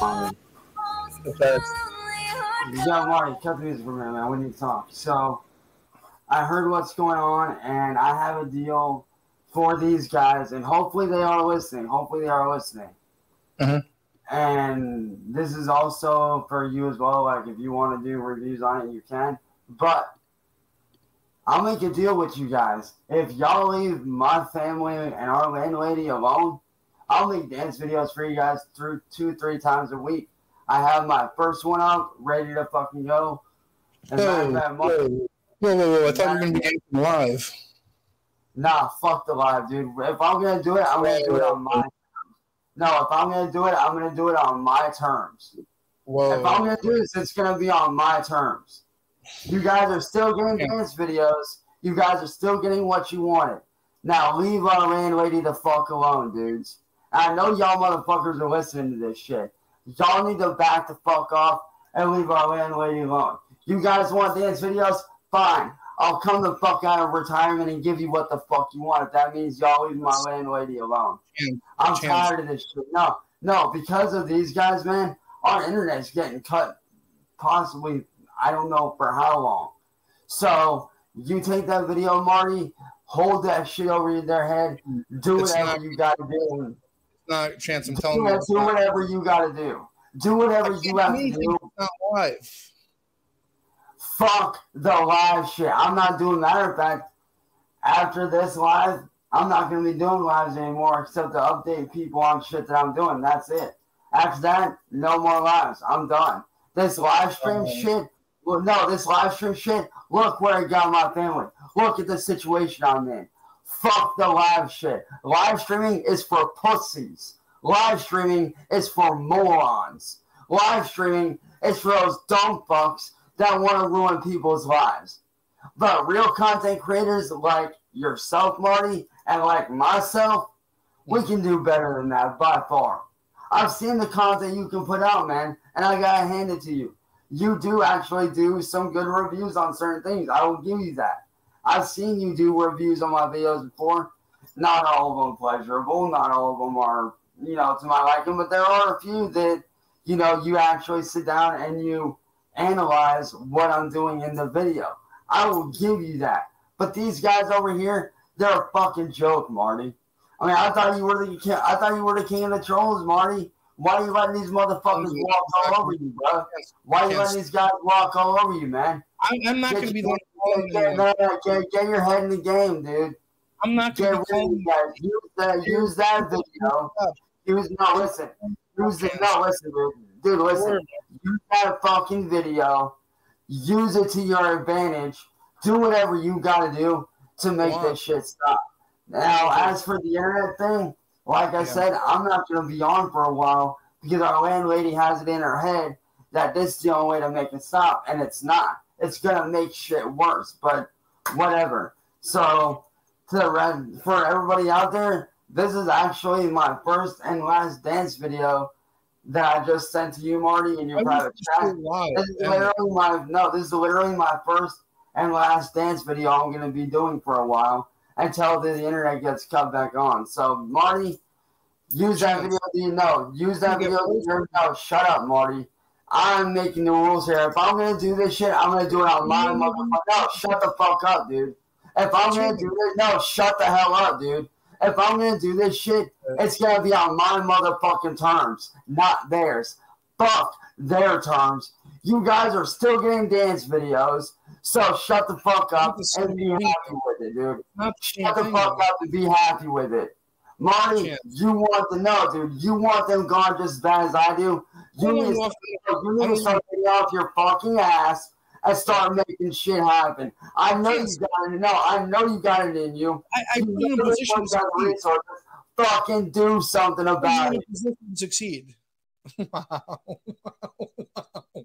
Um, Okay. yeah, Marty, cut the music for a minute, man. We need to talk. So, I heard what's going on, and I have a deal for these guys, and hopefully they are listening. Hopefully they are listening. Mhm. And this is also for you as well. Like, if you want to do reviews on it, you can. But I'll make a deal with you guys. If y'all leave my family and our landlady alone, I'll make dance videos for you guys through two, three times a week. I have my first one out, ready to fucking go. And Whoa, fact, whoa, whoa, whoa! I thought you were going to be dancing live. Nah, fuck the live, dude. If I'm gonna do it, I'm gonna do it on my terms. No, if I'm gonna do it, I'm gonna do it on my terms. Whoa! If I'm gonna do this, it's gonna be on my terms. You guys are still getting dance videos. You guys are still getting what you wanted. Now leave our landlady the fuck alone, dudes. I know y'all motherfuckers are listening to this shit. Y'all need to back the fuck off and leave our landlady alone. You guys want dance videos? Fine. I'll come the fuck out of retirement and give you what the fuck you want. If that means y'all leave my landlady alone. I'm tired of this shit. No, no, because of these guys, man, our internet's getting cut possibly, I don't know for how long. So you take that video, Marty, hold that shit over their head, do It's whatever not- you gotta do. Not chance. I'm Do, telling you, do whatever you gotta do. Do whatever you have to do. Not live. Fuck the live shit. I'm not doing matter of fact, after this live, I'm not gonna be doing lives anymore except to update people on shit that I'm doing. That's it. After that, no more lives. I'm done. This live stream Okay. shit. Well, no, this live stream shit. Look where it got my family. Look at the situation I'm in. Fuck the live shit. Live streaming is for pussies. Live streaming is for morons. Live streaming is for those dumb fucks that want to ruin people's lives. But real content creators like yourself, Marty, and like myself, we can do better than that by far. I've seen the content you can put out, man, and I gotta hand it to you. You do actually do some good reviews on certain things. I will give you that. I've seen you do reviews on my videos before. Not all of them pleasurable. Not all of them are, you know, to my liking, but there are a few that, you know, you actually sit down and you analyze what I'm doing in the video. I will give you that. But these guys over here, they're a fucking joke, Marty. I mean, I thought you were the king- I thought you were the king of the trolls, Marty. Why are you letting these motherfuckers walk all over you, bro? Why are you letting these guys walk all over you, man? I'm, I'm not going to be the one calling no, no, get, get your head in the game, dude. I'm not going to be these. Use that, use that video. Use no, listen. Use it. No, listen, dude. Dude, listen. Use that fucking video. Use it to your advantage. Do whatever you gotta do to make Wow. this shit stop. Now, as for the internet thing, like I Yeah. said, I'm not gonna be on for a while because our landlady has it in her head that this is the only way to make it stop, and it's not. It's gonna make shit worse, but whatever. So, to the re- for everybody out there, this is actually my first and last dance video that I just sent to you, Marty, in your private chat. This is literally my no. This is literally my first and last dance video I'm going to be doing for a while until the internet gets cut back on. So Marty, use that video. that You know, use that video. that You know, shut up, Marty. I'm making the rules here. If I'm going to do this shit, I'm going to do it on my Mm. motherfucker. No, shut the fuck up, dude. If I'm to do this, no, shut the hell up, dude. If I'm to do this shit, it's going to be on my motherfucking terms, not theirs. Fuck their terms. You guys are still getting dance videos, so shut the fuck up and be happy with it, dude. Not the same Shut the fuck up and be happy with it. Marty, you want to know, dude. You want them gone just as bad as I do. You need, to know start, you need to start getting off your fucking ass and start making shit happen. I know you got it. No, I know you got it in you. I, I You put in a position to succeed. Fucking do something I put you about it. position to succeed. Wow.